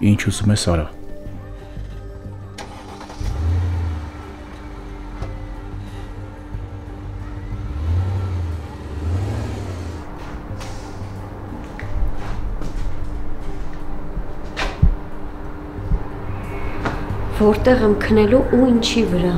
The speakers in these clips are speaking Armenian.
Ինչ ուզում ես արա։ Որտեղ եմ քնելու ու ինչի վրա։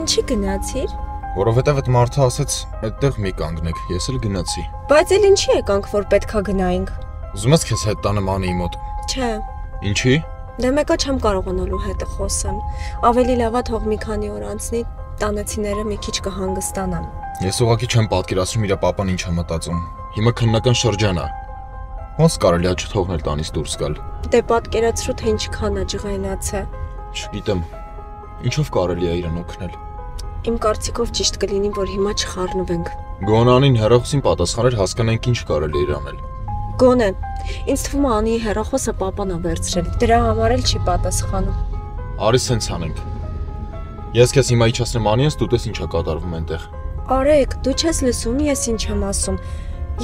Ինչի գնացիր։ Որովհետև այդ մարդը ասեց, այդտեղ մի կանգնեք, ես էլ գնացի։ Բայց էլ ինչի եկանք, որ պետքա գնայինք։ Ուզում ես քեզ հետ տանեմ Անիի մոտ։ Չէ, Ինչի։ դե մեկը չեմ կարողանալու հետը խոսեմ։ Ավելի լավա թող մի քանի օր անցնի, տանեցիները մի քիչ կհանգստանան։ Ես ուղղակի չեմ պատկերացնում իր papan ինչ է մտածում։ Հիմա քննական շրջան է։ Ոնց կարելի է չթողնել տանից դուրս գալ։ Դե պատկերացրու թե ինչքան է ջղայնաց է։ Չգիտեմ։ Ինչով կարելի է իրեն օգնել։ Իմ կարծիքով ճիշտ կլինի, որ հիմա չխառնվենք։ Գոնանին հերոսին պատասխաներ հասկանանք ինչ կարելի է անել։ Գոնե, ինձ թվում է Անի հերախոսը papan է վերցրել։ Դրա համար էլ չի պատասխանում։ Արի սենց անենք։ Ես քեզ հիմա իջացնեմ Անիես, դու տես ինչա կատարվում այնտեղ։ Արեք, դու չես լսում, ես ինչ եմ ասում։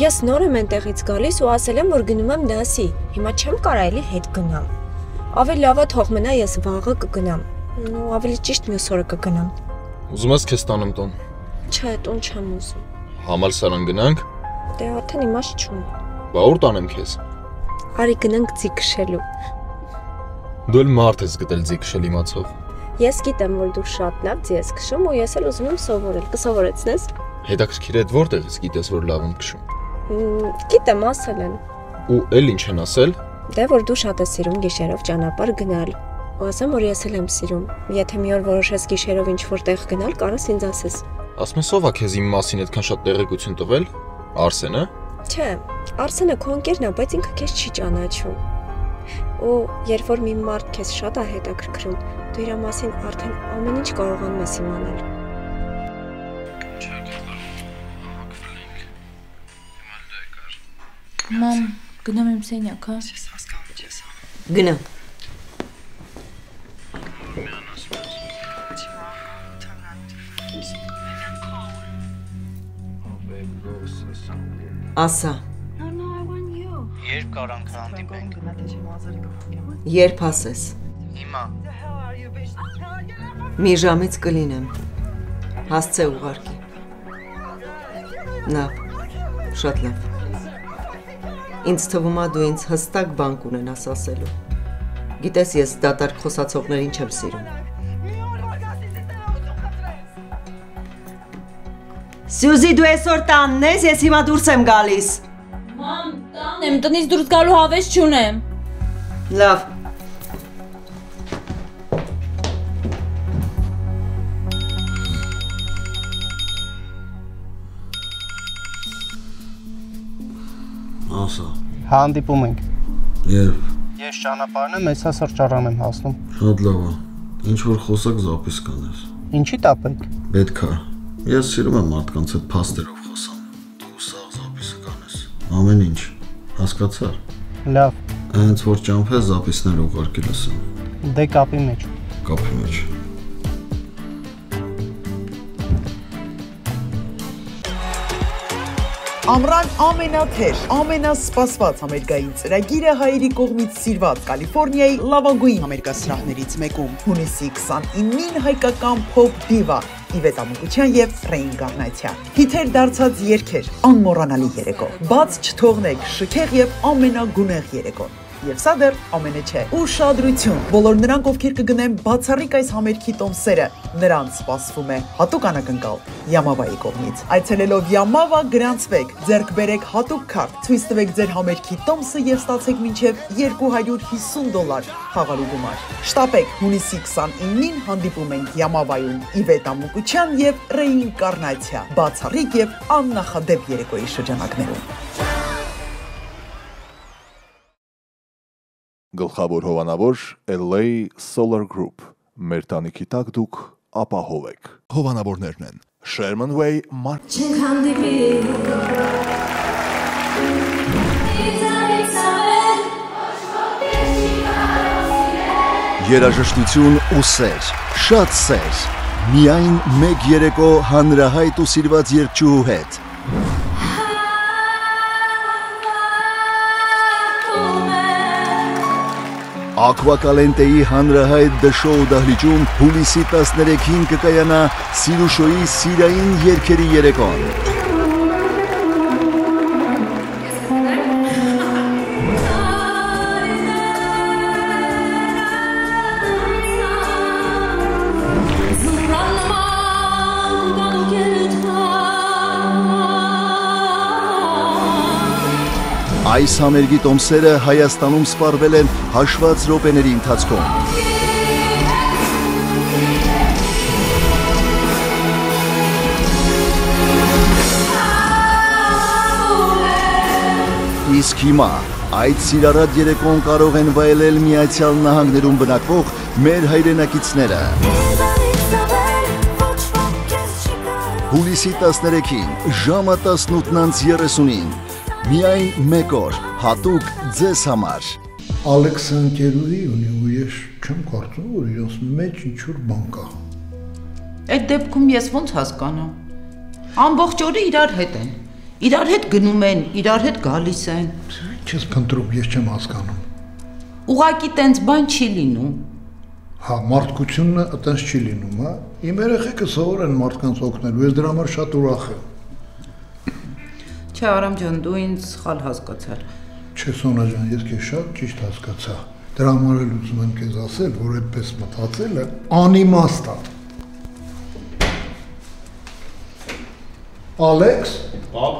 Ես նոր եմ այնտեղից գալիս ու ասել եմ, որ գնում եմ դասի։ Հիմա չեմ կարող էլի հետ գնամ։ Ավելի լավ է թող մնա, ես վաղը կգնամ։ Ու ավելի ճիշտ մյուս օրը կգնամ։ Ուզում ես քեզ տանեմ տուն։ Չէ, տուն չեմ ուզում։ Համալսարան գնանք։ Դե արդեն իմաստ չունի։ Բա ուր տանեմ քեզ։ Արի գնանք ձի քշելու։ Դու էլ մարդ ես գտել ձիքշել իմացող։ Ես գիտեմ, որ դու շատ լավ ձի ես քշում ու ես էլ ուզում եմ սովորել։ Կսովորեցնես։ Հետաքրքիր է որտեղից գիտես որ լավ եմ քշում։ Գիտեմ, ասել են։ Ու էլ ինչ են ասել։ Դե որ դու շատ ես սիրում գիշերով ճանապարհ գնալ։ Ու ասեմ, որ ես էլ եմ սիրում։ Եթե մի օր որոշես գիշերով ինչ որ տեղ գնալ, կարաս ինձ ասես։ Ասում ես ով է քեզ իմ մասին այդքան շատ տեղեկություն տվել։ Արսենը։ Չէ, Արսենը քո ընկերն է, բայց ինքը քեզ չի ճանաչում։ Ու երբ որ մի մարդ քեզ շատ է հետաքրքրում, դու իր մասին արդեն ամեն ինչ կարողանում ես իմանալ։ Մամ, գնամ իմ սենյակ, հա։ Գնա։ Ասա, Երբ կարանք հանդիպենք։ երբ ասես։ Հիմա Մի ժամից կլինեմ։ Հասցե ուղարկի։ Լավ, շատ լավ։ Ինձ թվում է դու ինձ հստակ բան կունենաս ասելու։ Գիտես ես դատարկ խոսացողներին չեմ սիրում։ Սյուզի դու այսօր տանն ես, ես հիմա դուրս եմ գալիս։ Մամ, տան եմ, տնից դուրս գալու հավես չունեմ։ Լավ։ Ասա։ Հանդիպում ենք։ Երբ Ես ճանապարհն եմ, հեսա սրճարան եմ հասնում։ շատ լավ է։ Ինչ որ խոսակ զապիս կանես։ Ինչի տապեք։ Պետք է։ Ես սիրում եմ մարդկանց հետ փաստերով խոսամ։ Դու սաղ զապիսը կանես։ Ամեն ինչ։ Հասկացար։ Լավ, Հենց որ ճամփես զապիսներ ուղարկի լսեմ։ դե կապի մեջ։ Կապի մեջ։ Ամռան ամենաթեժ, ամենասպասված համերգային ծրագիրը հայերի կողմից սիրված Կալիֆոռնիայի լավագույն համերգասրահներից մեկում հունիսի 29-ին հայկական փոփ դիվա Իվետ Ամուկության եւ Ռեյն Գառնացյան։ Հիթեր դարձած երգեր, անմոռանալի երեկո։ Բաց չթողնեք շքեղ եւ ամենագունեղ երեկոն։ Եվ սա դեռ ամենը չէ։ Ուշադրություն։ Բոլոր նրանք, ովքեր կգնեն բացառիկ այս համերգի տոմսերը, նրանց սպասվում է հատուկ անակնկալ Yamava-ի կողմից։ Այցելելով Yamava գրանցվեք, ձեռք բերեք հատուկ քարտ, ցույց տվեք ձեր համերգի տոմսը եւ ստացեք մինչեւ 250 դոլար խաղալու գումար։ Շտապեք հունիսի 29-ին հանդիպում ենք Yamava-ում Իվետ Ամուկության եւ Ռեյն Կարնացիա։ Բացառիկ եւ աննախադեպ երեկոյի շրջանակներում։ Գլխավոր հովանավոր LA Solar Group։ Մեր տանիքի տակ դուք ապահով եք։ Հովանավորներն են Sherman Way, Mark Չենք հանդիպի։ Երաժշտություն ու սեր, շատ սեր։ Միայն մեկ երեկո հանրահայտ ու սիրված երգչուհու հետ։ Ակվակալենտեի հանրահայտ դշոու դահլիճում հուլիսի 13-ին կկայանա Սիրուշոյի սիրային երկերի երեկոն։ Այս համերգի տոմսերը Հայաստանում սպառվել են հաշված րոպեների ընթացքում։ Իսկ հիմա այդ սիրառատ երեկոն կարող են վայելել Միացյալ Նահանգներում բնակվող մեր հայրենակիցները։ Հուլիսի 13-ին ժամը 18:30-ին միայն մեկ օր հատուկ ձեզ համար։ Ալեքսան Կերուի ունի ու ես չեմ կարծում որ իրոց մեջ ինչ որ բան կա։ Այդ դեպքում ես ոնց հասկանամ։ Ամբողջ օրը իրար հետ են։ Իրար հետ գնում են, իրար հետ գալիս են։ Չես փնտրում, ես չեմ հասկանում։ Ուղակի տենց բան չի լինում։ Հա, մարդկությունը այտենց չի լինում, հա։ Իմ երեխեքը սովոր են մարդկանց օգնելու, ես դրա համար շատ ուրախ եմ։ Չէ, Արամ ջան, դու ինձ սխալ հասկացար։ Չէ, Սոնա ջան, ես քեզ շատ ճիշտ հասկացա։ Դրա համար էլ ուզում եմ քեզ ասել, որ այդպես մտածելը անիմաստ է։ Ալեքս, Պապ,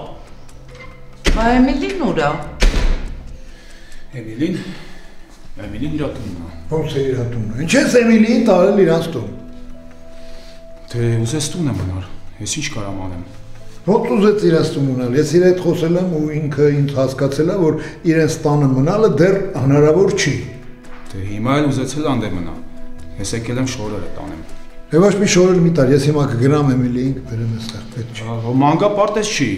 Բա Էմիլին ուրա։ Էմիլին, Էմիլին իր տունն է։ ո՞նց է իր տունը։ Ինչ ես Էմիլիին տարել իրանց տուն։ Թե ուզես տուն եմ մնար, ես ինչ կարամ անեմ։ Ոնց ուզեց իրենց տուն մնալ։ Ես իր հետ խոսել եմ ու ինքը ինձ հասկացել է, որ իրենց տանը մնալը դեռ հնարավոր չի։ Թե հիմա էլ ուզեցել անդե մնա։ Ես եկել եմ շորերը տանեմ։ Եվ ոչ մի շորել մի տար, ես հիմա կգնամ Էմիլիին կբերեմ այստեղ, պետք չի։ Հա, Մանկապարտեզ չի։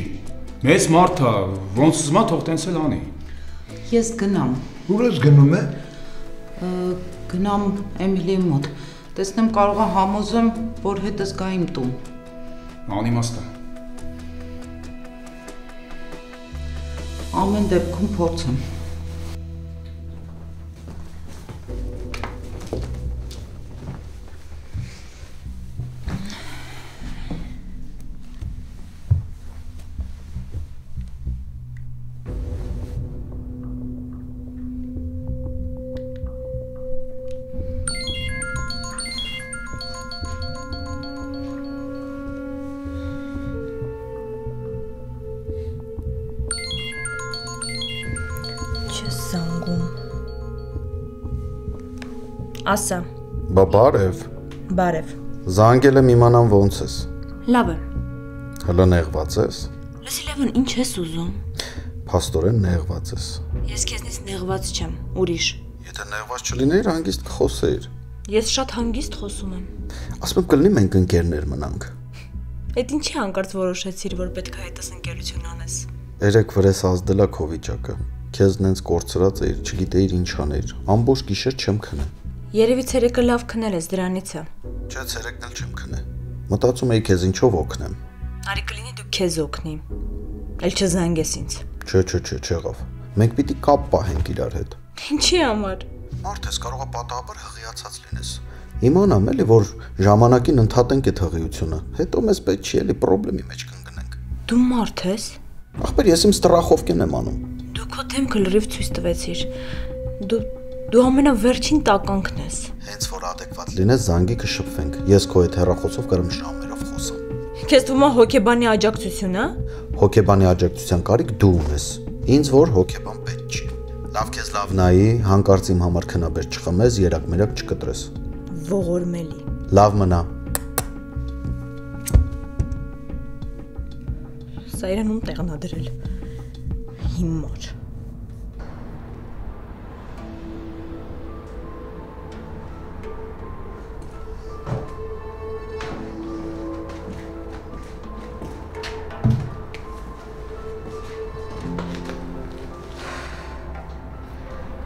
Մեծ մարդ է, ոնց ուզում է թող տենց էլ անի։ Ես գնամ։ Ուր ես գնում է։ Գնամ Էմիլիի մոտ։ Տեսնեմ կարող է համոզեմ, որ հետս գա իմ տուն։ Անիմաստ է։ Ամեն դեպքում փորձեմ։ զանգում։ Ասա, Բա բարև։ բարև։ Զանգել եմ իմանամ ոնց ես։ Լավ է։ Հələ նեղված ես։ Լսի Լևոն, ինչ ես ուզում։ Փաստորեն նեղված ես։ Ես քեզնից նեղված չեմ, ուրիշ։ Եթե նեղված չլիներ, հանգիստ կխոսեիր։ Ես շատ հանգիստ խոսում եմ։ Ասում եմ կլինի մենք ընկերներ մնանք։ Այդ ինչի հանկարծ որոշեցիր, որ պետք է հետս ընկերություն անես։ Երեք վրես ազդելա քո վիճակը։ Քեզ նենց կորցրած էիր, չգիտեիր ինչ անել։ Ամբողջ գիշեր չեմ քնե։ Երևի ցերեկը լավ քնել ես դրանից է։ Չէ, ցերեկն էլ չեմ քնե։ Մտածում էի քեզ ինչով օգնեմ։ Արի կլինի դու քեզ օգնի։ Էլ չզանգես ինձ։ Չէ, չէ, չէ, չեղավ։ Մենք պիտի կապ պահենք իրար հետ։ Ինչի համար։ Մարդ ես կարող է պատահաբար հղիացած լինես։ Իմանամ էլի որ ժամանակին ընդհատենք այդ հղիությունը։ Հետո մեզ պետք չի էլի խնդրի մեջ կընկնենք։ Դու մարդ ես։ Ախպեր ես իմ ստրախովկեն եմ անում։ քո դեմքը լրիվ ցույց տվեցիր։ Դու դու ամենավերջին տականքն ես։ Հենց որ adekvat լինես զանգի կշփվենք։ Ես քո հետ հեռախոսով կարամ ժամերով խոսամ։ Քեզ թվում է հոկեբանի աջակցություն, հա։ Հոկեբանի աջակցության կարիք դու ունես։ Ինձ որ հոկեբան պետք չի։ Լավ քեզ լավ նայի, հանկարծ իմ համար քնաբեր չխմես, երակ մերակ չկտրես։ Ողորմելի։ Լավ մնա։ Սա իրեն ում տեղն ա դրել։ Հիմար։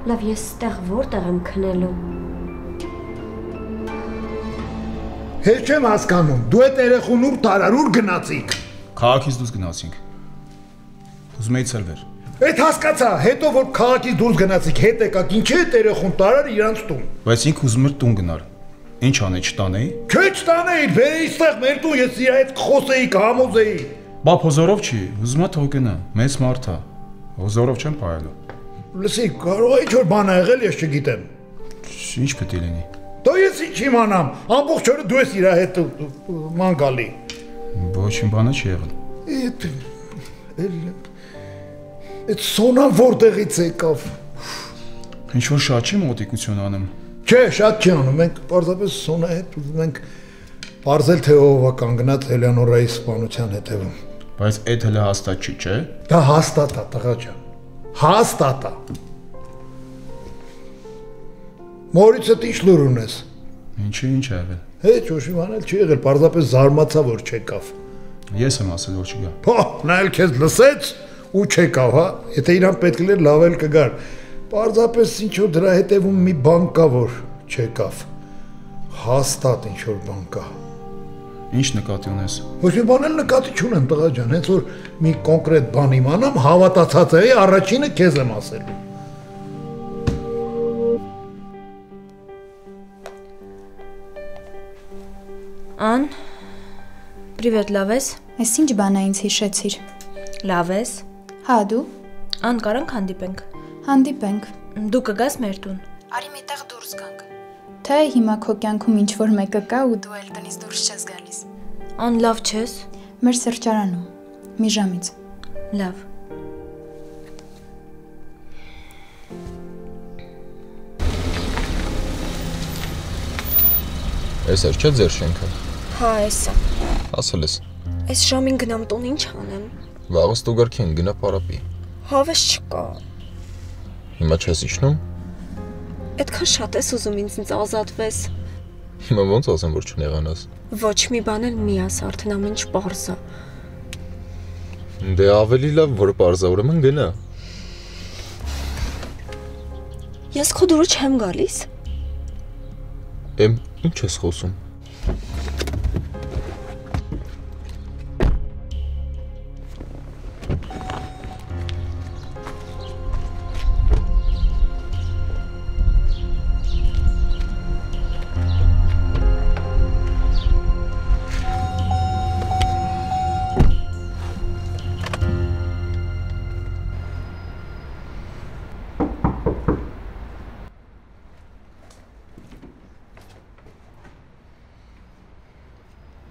Լավ, ես ստեղ որտեղ եմ քնելու։ Հեչ չեմ հասկանում։ Դու այդ երեխուն ուր տարար, ուր գնացիք։ Քաղաքից դուրս գնացինք։ Ուզում էի ցելվեր։ Այդ հասկացա, հետո որ քաղաքից դուրս գնացիք, հետ եկաք, ինչի՞ է երեխուն տարար իրանց տուն։ Բայց ինքը ուզում էր տուն գնալ։ Ինչ անե չտանեի։ Չէ չտանեի, բերի այստեղ մեր տուն ես իր հետ խոսեի, կհամոզեի։ Բա փոզորով չի, ուզում է թող գնա։ Մեծ մարդ է։ Փոզորով չեմ փայելու։ Լսի, կարող է ինչ-որ բան ա եղել, ես չգիտեմ։ Ինչ պետք է լինի։ Դո ես ինչ իմանամ, ամբողջ օրը դու ես իր հետ ման գալի։ Ոչինչ բանը չի եղել։ Այդ այդ սոնան որտեղից եկավ։ Ինչ որ շատ չի մոտիկություն անում։ Չէ, շատ չի անում։ Մենք պարզապես սոնա հետ ուզում ենք Պարզել թե ով է կանգնած Էլեոնորայի սպանության հետևում։ Բայց այդ հələ հաստատ չի, չէ։ Դա հաստատ է, տղա ջան։ Հաստատ է։ Մորիցը ինչ լուր ունես։ Ինչի ինչ ա եղել։ Հեչ ոչի բանել չի եղել, պարզապես զարմացա որ չեկավ։ Ես եմ ասել որ չգա։ Հա, նա էլ քեզ լսեց ու չեկավ, հա։ Եթե իրան պետք էր լավ էլ կգար։ Պարզապես ինչ որ դրա հետևում մի բան կա որ չեկավ։ Հաստատ ինչ որ բան կա։ Ինչ նկատի ունես։ Ոչ մի բան նկատի չունեմ, տղա ջան, հենց որ մի կոնկրետ բան իմանամ, հավատացած էի, առաջինը քեզ եմ ասելու։ Ան Պրիվետ, լավ ես։ Ես ինչ բան է ինձ հիշեցիր։ Լավ ես։ Հա, դու։ Ան կարանք հանդիպենք։ Հանդիպենք։ Դու կգաս մեր տուն։ Արի միտեղ դուրս գանք։ Թե հիմա քո կյանքում ինչ որ մեկը կա ու դու էլ տնից դուրս չես գալիս։ Ան լավ չես։ Մեր սրճարանում։ Մի ժամից։ Լավ։ Էս էր չէ ձեր շենքը։ Հա, էսա։ Ասել ես։ Այս ժամին գնամ տուն ինչ անեմ։ Վաղը ստուգարքին գնա պարապի։ Հավես չկա։ Հիմա չես իջնում։ Այդքան շատ ես ուզում ինձնից ազատվես։ Հիմա ոնց ասեմ որ չնեղանաս։ Ոչ մի բան էլ մի աս, արդեն ամեն ինչ པարզ է։ Դե ավելի լավ որ པարզա ուրեմն գնա։ Ես քո դուրը չեմ գալիս։ Էմ ինչ ես խոսում։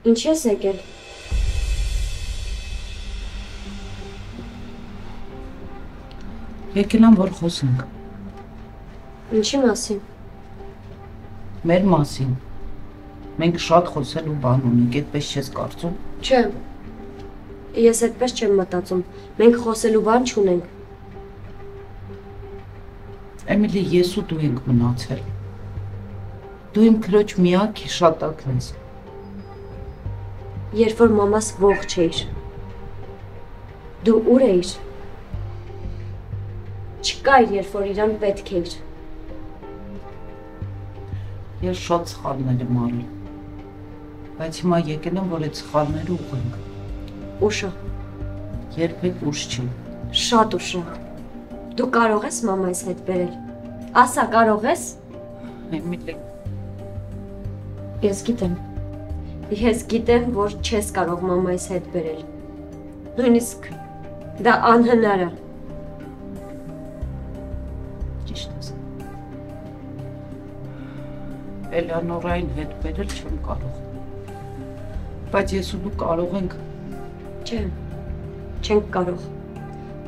Ինչ ես եկել։ Եկել եմ որ խոսենք Ինչի մասին։ մեր մասին։ Մենք շատ խոսելու բան ունենք, այդպես չես կարծում։ Չէ։ Ես այդպես չեմ մտածում։ Մենք խոսելու բան չունենք։ Էմիլի, ես ու դու ենք մնացել։ Դու իմ քրոջ միակ հիշատակն ես։ Երբ որ մամաս ողջ էիր։ Դու ուր էիր։ Չկայր, երբ որ իրան պետք էր։ Ես շատ սխալներ եմ արել։ Բայց հիմա եկել եմ, որ այդ սխալները ուղենք։ Ուշը։ Երբեք ուշ չի։ Շատ ուշը։ Դու կարող ես մամայիս հետ բերել։ Ասա, կարող ես։ Էմիլի, Ես գիտեմ։ Ես գիտեմ, որ չես կարող մամայիս հետ բերել։ Նույնիսկ դա անհնար է։ ճիշտ ես։ Էլեոնորային հետ բերել չեմ կարող։ Բայց ես ու դու կարող ենք Չէ։ Չենք կարող։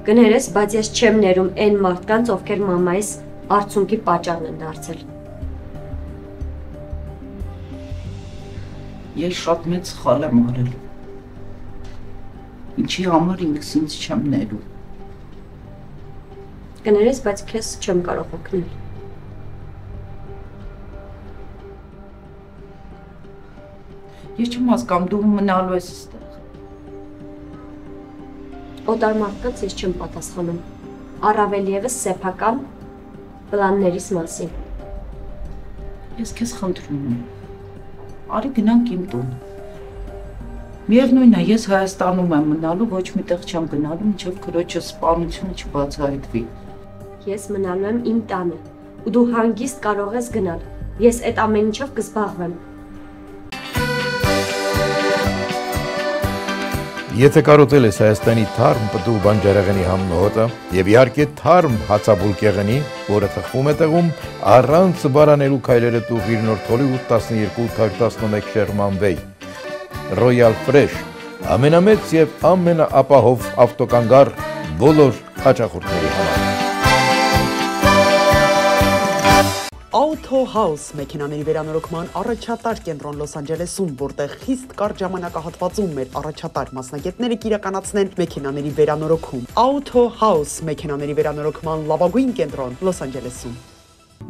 Կներես, բայց ես չեմ ներում այն մարդկանց, ովքեր մամայիս արցունքի պատճառն են դարձել։ Ես շատ մեծ սխալ եմ արել։ Ինչի համար ինքս ինձ չեմ ներում։ Կներես, բայց քեզ չեմ կարող օգնել։ Ես չեմ հասկանում, դու մնալու ես այստեղ։ Օտար մարդկանց ես չեմ պատասխանում։ Առավել եւս սեփական պլաններիս մասին։ Ես քեզ խնդրում եմ։ Արի գնանք իմ տուն։ Միևնույնն է, ես Հայաստանում եմ մնալու, ոչ միտեղ չեմ գնալու, մինչև քրոջը սպանությունը չբացահայտվի։ Ես մնալու եմ իմ տանը, ու դու հանգիստ կարող ես գնալ։ Ես այդ ամեն ինչով կզբաղվեմ։ Եթե կարոտել ես Հայաստանի թարմ պտու բանջարեղենի համնոհոտը եւ իհարկե թարմ հացաբուլկեղենի, որը թխվում է տեղում, առանց բարանելու քայլերը տուղիր նոր Hollywood 12-811 Sherman Way։ Royal Fresh ամենամեծ եւ ամենաապահով ավտոկանգար բոլոր հաճախորդների համար։ Auto House մեքենաների վերանորոգման առաջատար կենտրոն Լոս Անջելեսում, որտեղ խիստ կարճ ժամանակահատվածում մեր առաջատար մասնագետները կիրականացնեն մեքենաների վերանորոգում։ Auto House մեքենաների վերանորոգման լավագույն կենտրոն Լոս Անջելեսում։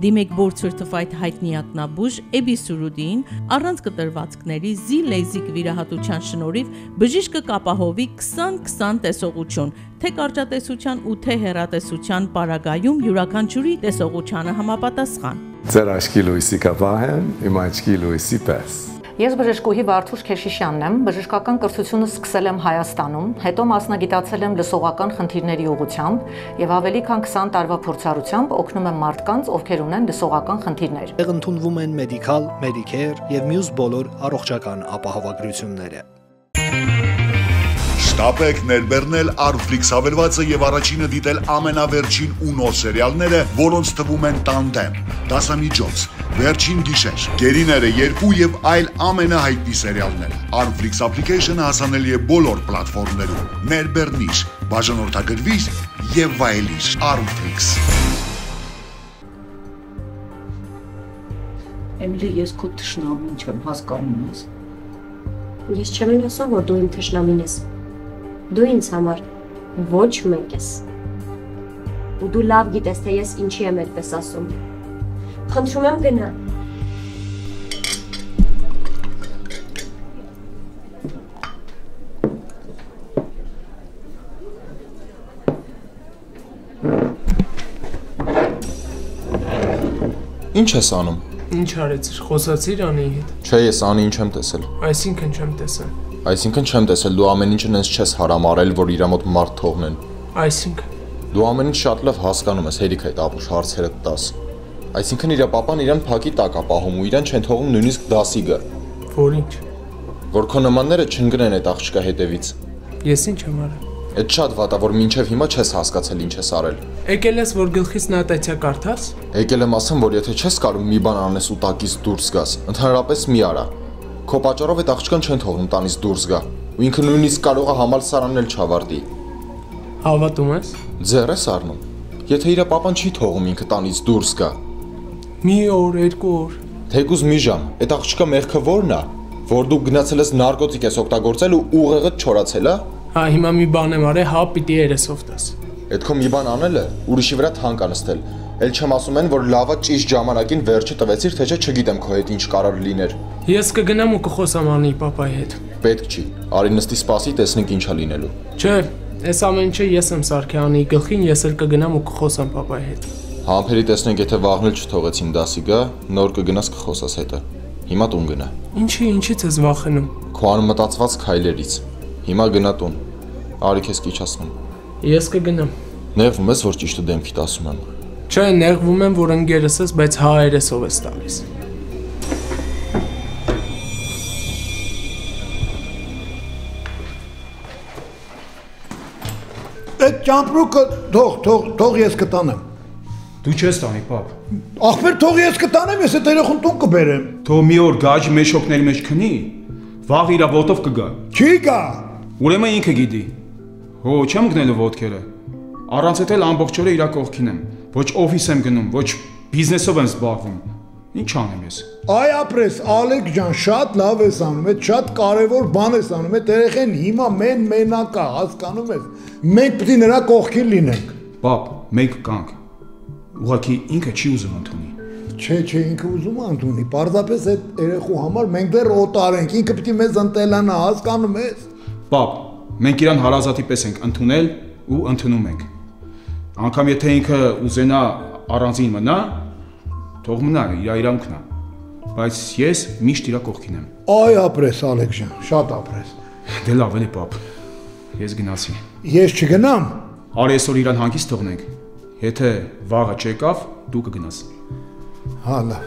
Դիմեք Board Certified հայտնի ակնաբուժ Էբի Սուրուդին առանց կտրվածքների զի լեզիկ վիրահատության շնորհիվ բժիշկը կապահովի 20-20 տեսողություն, թե կարճատեսության ու թե հեռատեսության պարագայում յուրաքանչյուրի տեսողությանը համապատասխան։ Ձեր աչքի լույսի կապահեմ, իմ աչքի լույսի պես։ Ես բժշկուհի Վարդուշ Քեշիշյանն եմ, բժշկական կրթությունը սկսել եմ Հայաստանում, հետո մասնագիտացել եմ լսողական խնդիրների ուղղությամբ եւ ավելի քան 20 տարվա փորձառությամբ օգնում եմ մարդկանց, ովքեր ունեն լսողական խնդիրներ։ Եղ ընդունվում են Medical, Medicare եւ մյուս բոլոր առողջական ապահովագրությունները։ Շտապեք ներբեռնել Arflix հավելվածը եւ առաջինը դիտել ամենավերջին ու նոր սերիալները, որոնց թվում են Tandem, Դասամիջոց, Վերջին գիշեր, Գերիները 2 եւ այլ ամենահայտնի սերիալները։ Arflix application-ը հասանելի է բոլոր պլատֆորմներում։ Ներբեռնիր, բաժանորդագրվիր եւ վայելիր Arflix։ Էմիլի, ես քո թշնամին չեմ հասկանում ես։ Ես չեմ ասում, որ դու իմ թշնամին ես։ Դու ինձ համար ոչ մեկ ես։ Ու դու լավ գիտես, թե ես ինչի եմ այդպես ասում։ Խնդրում եմ գնա։ Ինչ ես անում։ Ինչ արեցիր, խոսացիր Անիի հետ։ Չէ, ես Անիին չեմ տեսել։ Այսինքն չեմ տեսել։ Այսինքն չեմ տեսել, դու ամեն ինչը նենց չես հարամարել, որ իր մոտ մարդ թողնեն։ Այսինքն Դու ամեն ինչ շատ լավ հասկանում ես, հերիք այդ ապուշ հարցերը տաս։ Այսինքն իր papan իրան փակի տակ է պահում ու իրան չեն թողում նույնիսկ դասի գա։ Որ ինչ։ Որ քո նմանները չընկնեն այդ աղջկա հետևից։ Ես ինչ եմ արել։ Այդ շատ վատ է, որ մինչև հիմա չես հասկացել ինչ ես արել։ Եկել ես, որ գլխից նատացիա կարդաս։ Եկել եմ ասեմ, որ եթե չես կարող մի բան անես ու տակից դուրս գաս, ընդհանրապես մի արա։ Քո պատճառով այդ աղջկան չեն թողնում տանից դուրս գա։ Ու ինքը նույնիսկ կարող է համալսարանն էլ չավարտի։ Հավատում ես։ Ձեռ ես առնում։ Եթե իր papan չի թողում ինքը տանից դուրս գա։ Մի օր, երկու օր։ Թեկուզ մի ժամ։ Այդ աղջկա մեղքը ո՞րն է։ Որ դու գնացել ես նարկոտիկ ես օգտագործել ու ուղեղը չորացել, հա։ Հա, հիմա մի բան եմ արել, հա, պիտի երեսով տաս։ Այդ քո մի բան անելը ուրիշի վրա թանկ անստել։ Էլ չեմ ասում են, որ լավա ճիշտ ժամանակին վերջը տվեցիր, թե չէ չգիտեմ քո հետ ինչ կարող լիներ։ Ես կգնամ ու կխոսամ Անի papai հետ։ Պետք չի։ Արի նստի սպասի, տեսնենք ինչա լինելու։ Չէ, այս ամեն ինչը ես եմ սարքի Անի գլխին, ես էլ կգնամ ու կխոսամ papai հետ։ Համբերի տեսնենք, եթե վաղն էլ չթողեցին դասի գա, նոր կգնաս կխոսաս հետը։ Հիմա տուն գնա։ Ինչի, ինչից ես վախենում։ Քո անմտածված քայլերից։ Հիմա գնա տուն։ Արի քեզ կիչացնում։ Ես կգնամ։ Նեղվում ես, որ ճիշտը դեմքիդ ասում եմ։ Չէ, նեղվում եմ, որ ընկերս ես, բայց հա երեսով ես տալիս։ Այդ ճամպրուկը թող, թող, թող ես կտանեմ։ Դու չես տանի, պապ։ Ախպեր թող ես կտանեմ, ես այդ երախուն տուն կբերեմ։ Թող մի օր գաջ մեշոկների մեջ քնի, վաղ իրա ոտով կգա։ Չի գա։ Ուրեմն ինքը գիտի։ Հո, չեմ գնելու ոտքերը։ Առանց էդ էլ ամբողջ օրը իրա կողքին եմ։ Ոչ օֆիս եմ գնում, ոչ բիզնեսով եմ զբաղվում։ Ինչ անեմ ես։ Այ ապրես, Ալեք ջան, շատ լավ ես անում, այդ շատ կարևոր բան ես անում, այդ երեխեն հիմա մեն մենակա, հասկանում ես։ Մենք պետք է նրա կողքին լինենք։ Պապ, մենք կանք։ Ուղղակի ինքը չի ուզում ընդունի։ Չէ, չէ, ինքը ուզում է ընդունի։ Պարզապես այդ երեխու համար մենք դեռ օտար ենք, ինքը պետք է մեզ ընտելանա, հասկանում ես։ Պապ, մենք իրան հարազատի պես ենք ընդունել ու ընդունում ենք։ Անկամ եթե ինքը ուզենա առանձին մնա, թող մնա, իր իրանքն է։ Բայց ես միշտ իր կողքին եմ։ Այ ապրես Ալեք ջան, շատ ապրես։ Դե լավ էլի պապ։ Ես գնացի։ Ես չգնամ։ Արի այսօր իրան հանգիստ թողնենք։ Եթե վաղը չեկավ, դու կգնաս։ Հա լավ։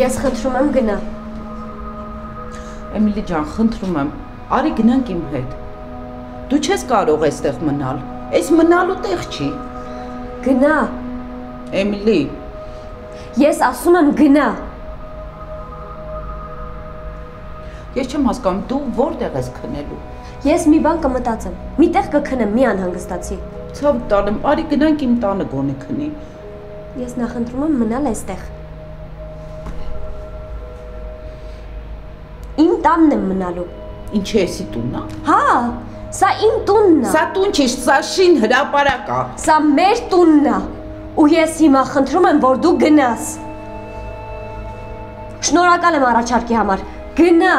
Ես խնդրում եմ գնա։ Էմիլի ջան, խնդրում եմ, արի գնանք իմ հետ։ Դու չես կարող այստեղ մնալ։ Այս մնալու տեղ չի։ Գնա։ Էմիլի, Ես ասում եմ գնա։ ես չեմ հասկանում, դու որտեղ ես քնելու։ Ես մի բան կմտածեմ։ Մի տեղ կքնեմ, մի անհանգստացի։ Ցավ տալեմ, արի գնանք իմ տանը գոնե քնի։ Ես նախընտրում եմ մնալ այստեղ։ Իմ տանն եմ մնալու։ Ինչի էսի տունն է։ Հա, սա իմ տունն է։ Սա տուն չի, սա շին հրապարակ է։ Սա մեր տունն է։ Ու ես հիմա խնդրում եմ, որ դու գնաս։ Շնորհակալ եմ առաջարկի համար։ Գնա։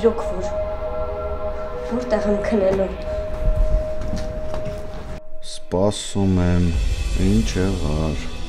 Իրոք որ որտեղ եմ քնելու։ Սպասում եմ, ինչ եղար։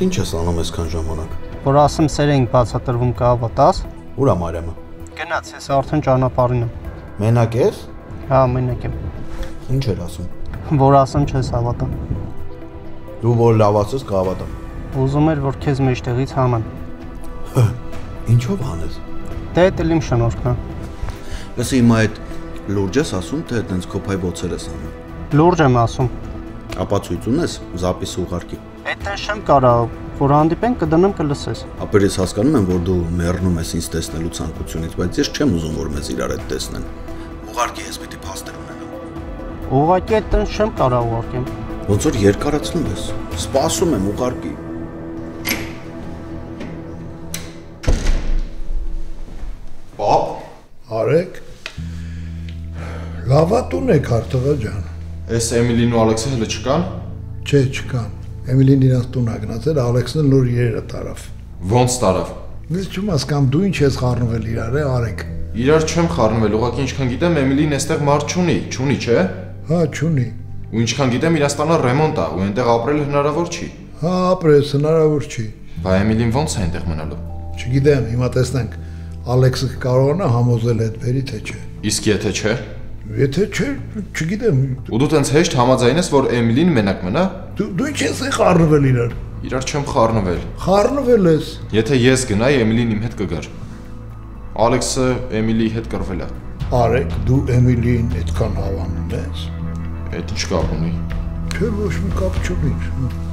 Էդ ինչ ես անում այսքան ժամանակ։ Որ ասեմ սեր ենք բացատրվում կհավատաս։ Ուր է Մարիամը։ Գնաց, ես արդեն ճանապարհին եմ։ Մենակ ես։ Հա, մենակ եմ։ Ինչ էր ասում։ Որ ասեմ չես հավատա։ Դու որ լավացես կհավատամ։ Ուզում էր որ քեզ մեջտեղից հանան։ Ինչով հանես։ Դե դա իմ շնորհքն է։ Լսի հիմա այդ լուրջ ես ասում, թե այտենց քոփայ ոցեր ես անում։ Լուրջ եմ ասում։ Ապացույց ունես զապիս ուղարկի։ Չեմ կարա, որ հանդիպենք կդնեմ կլսես։ Ապեր ես հասկանում եմ, որ դու մեռնում ես ինձ տեսնելու ցանկությունից, բայց ես չեմ ուզում, որ մեզ իրար հետ տեսնեն։ Ուղարկի ես պիտի փաստեր ունենամ։ Ուղղակի չեմ կարա ուղարկեմ։ Ոնց որ երկարացնում ես։ Սպասում եմ ուղարկի։ Պապ, Արեք։ Լավատուն եք Արտողա ջան։ այս Էմիլին ու Ալեքսը հələ չկան։ Չէ, չկան։ Էմիլին իրանց տուն ա գնացել, Ալեքսն էլ նոր իրերը տարավ։ Ոնց տարավ։ Ես չեմ հասկանում դու ինչ ես խառնվել իրար, է, Արեք։ Իրար չեմ խառնվել, ուղղակի ինչքան գիտեմ Էմիլին այստեղ մարդ չունի, չունի, չէ։ Հա, չունի։ Ու ինչքան գիտեմ իր տանը ռեմոնտ է ու այնտեղ ապրել հնարավոր չի։ Հա, ապրես հնարավոր չի։ Բա Էմիլին ոնց է այնտեղ մնալու։ Չգիտեմ, հիմա տեսնենք։ Ալեքսը կարողանա համոզել այդ բերի թե չէ։ Իսկ եթե չէ։ Եթե չէ, չգիտեմ։ Ու դու տենց հեշտ համաձայն ես, որ Էմիլին մենակ մնա։ Դու դու ինչ ես խառնվել իրար։ Իրար չեմ խառնվել։ Խառնվել ես։ Եթե ես գնայի, Էմիլին իմ հետ կգար։ Ալեքսը Էմիլիի հետ կռվել է։ Արեք, դու Էմիլին այդքան հավանում ես։ Այդ ինչ կապ ունի։ Չէ, ոչ մի կապ չունի։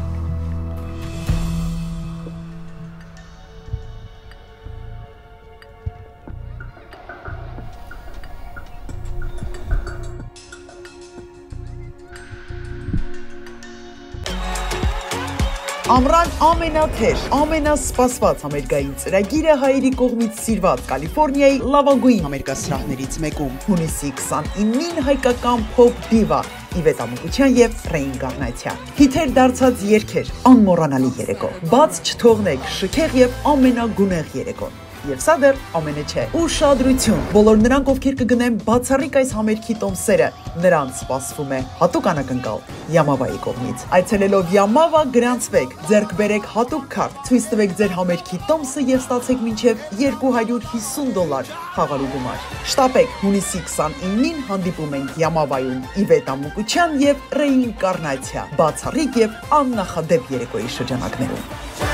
Ամռան ամենաթեժ, ամենասպասված համերգային ծրագիրը հայերի կողմից սիրված Կալիֆոռնիայի լավագույն համերգասրահներից մեկում։ Հունիսի 29-ին հայկական փոփ դիվա Իվետ Ամուկության եւ ռեինկարնացիա։ Հիթեր դարձած երկեր, անմոռանալի երեկո։ Բաց չթողնեք շքեղ եւ ամենագունեղ երեկո։ Եվ սա դեռ ամենը չէ։ Ուշադրություն։ Բոլոր նրանք, ովքեր կգնեն բացառիկ այս համերգի տոմսերը, նրանց սպասվում է հատուկ անակնկալ Yamava-ի կողմից։ Այցելելով Yamava գրանցվեք, ձեռք բերեք հատուկ քարտ, ցույց տվեք ձեր համերգի տոմսը եւ ստացեք մինչեւ 250 դոլար խաղալու գումար։ Շտապեք հունիսի 29-ին հանդիպում ենք Yamava-ում Իվետ Ամուկության եւ ռեինկարնացիա։ Բացառիկ եւ աննախադեպ երեկոյի շրջանակներում։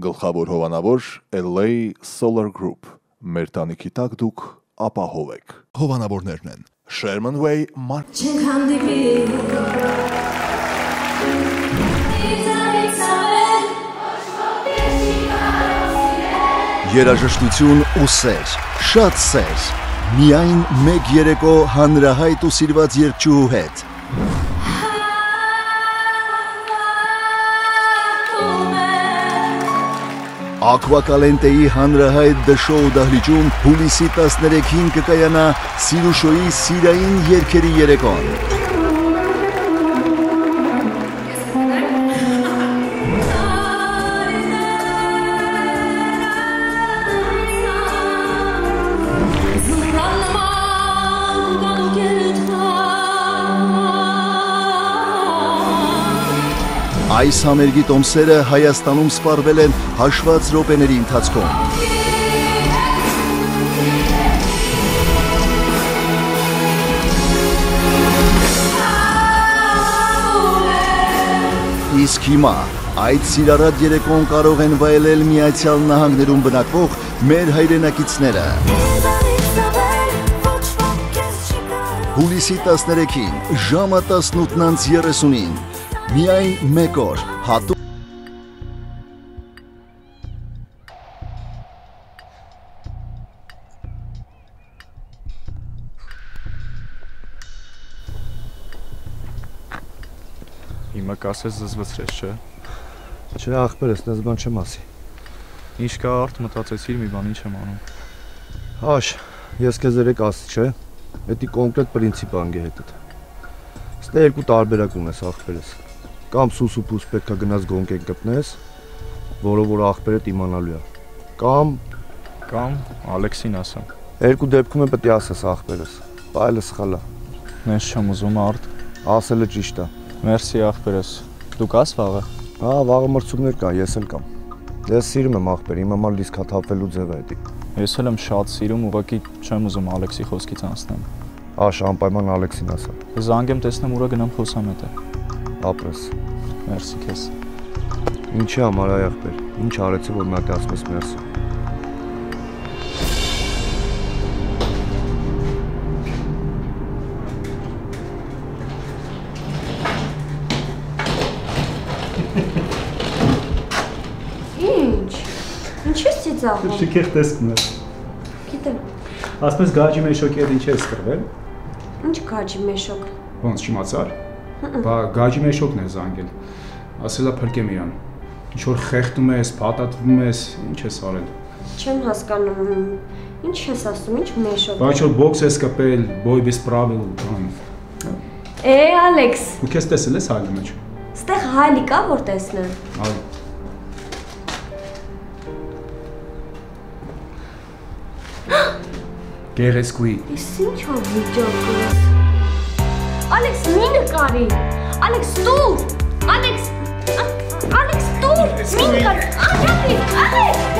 Գլխավոր հովանավոր LA Solar Group։ Մեր տանիքի տակ դուք ապահով եք։ Հովանավորներն են Sherman Way Mark Չենք հանդիպի Երաժշտություն ու սեր, շատ սեր։ Միայն մեկ երեկո հանրահայտ ու սիրված երգչուհու հետ։ Ակվակալենտեի հանրահայտ դշոու դահլիճում հուլիսի 13-ին կկայանա Սիրուշոյի սիրային երգերի երեկոն։ Այս համերգի տոմսերը Հայաստանում սպառվել են հաշված րոպեների ընթացքում։ Իսկ հիմա այդ սիրառատ երեկոն կարող են վայելել Միացյալ Նահանգներում բնակվող մեր հայրենակիցները։ Հուլիսի 13-ին ժամը 18:30-ին միայն մեկ օր հատու Հիմա կասես զզվացրես, չէ։ Չէ, ախպերս, դες բան չեմ ասի։ Ինչ կա արդ մտածեցիր մի բան, ինչ եմ անում։ Հաշ, ես քեզ երեք ասի, չէ։ Էդի կոնկրետ պրինցիպ անգե հետդ։ Ստե երկու տարբերակ ունես ախպերս։ Կամ սուսու փուս պետքա գնաս գոնկեն կպնես, որը որ ախպերդ իմանալու է։ Կամ կամ Ալեքսին ասա։ Երկու դեպքում է պետք է ասես ախպերս։ Բայլը սխալ է։ Ես չեմ ուզում արդ։ Ասելը ճիշտ է։ Մերսի ախպերս։ Դու կաս վաղը։ Հա, վաղը մրցումներ կա, ես էլ կամ։ Ես սիրում եմ ախպեր, իմ համար լիսկա թափվելու ձև է դա։ Ես էլ եմ շատ սիրում, ուղղակի չեմ ուզում Ալեքսի խոսքից անցնեմ։ Աշ, անպայման Ալեքսին ասա։ Զանգեմ տեսնեմ ուրա գնամ խոսամ հետը։ Ապրես։ Մերսի քեզ։ Ինչի համար այ ախպեր։ Ինչ արեցի որ մատը ասես մերսի։ Ինչ։ Ինչ ես ծիծաղում։ Շքեղ տեսքն է։ Գիտեմ։ Ասես գաջի մեշոկի հետ ինչ է սկրվել։ Ինչ գաջի մեշոկ։ Ոնց չիմացար։ Բա գաջի մեշոկն է զանգել։ Ասելա փրկեմ իրան։ Ինչ որ խեղդում ես, փաթաթվում ես, ինչ ես արել։ Չեմ հասկանում։ Ինչ ես ասում, ինչ մեշոկ։ Բա ինչ որ բոքս ես կպել, boy без правил, բան։ Է, Ալեքս, Ու քեզ տեսել ես հայլի մեջ։ ստեղ հայլի կա որ տեսնեմ։ Այ Գեղեցկուի։ Ես ինչ ա վիճակը։ Ալեքս, մի նկարի։ Ալեքս, տուր։ Ալեքս, Ա- Ալեքս, տուր։ Մի նկար։ Աջապի, Ալեքս։